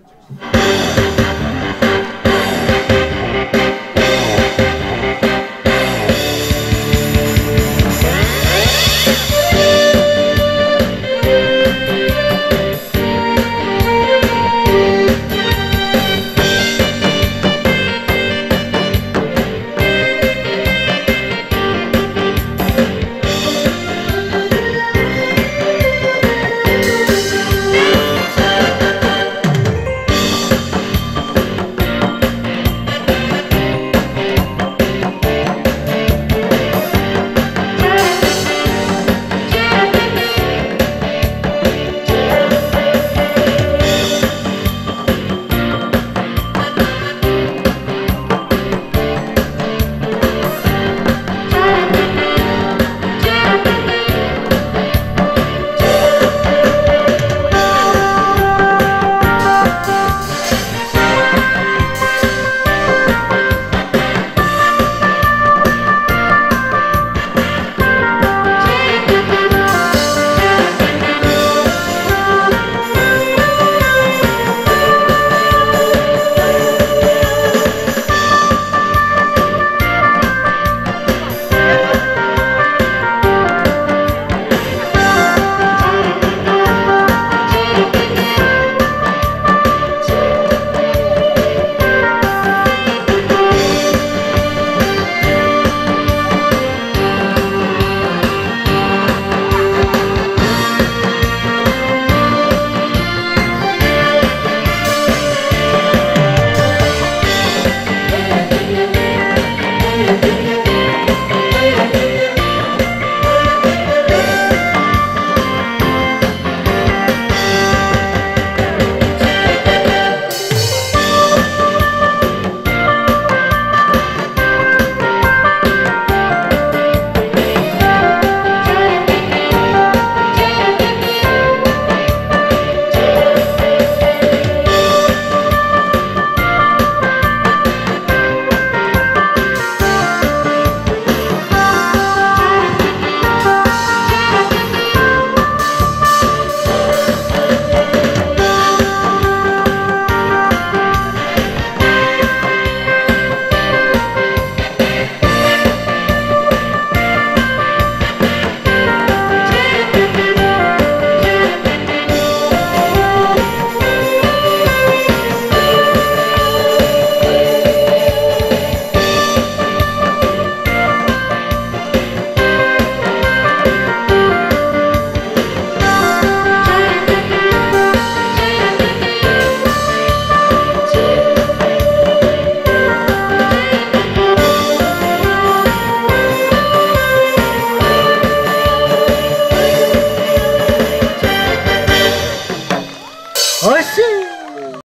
Massachusetts.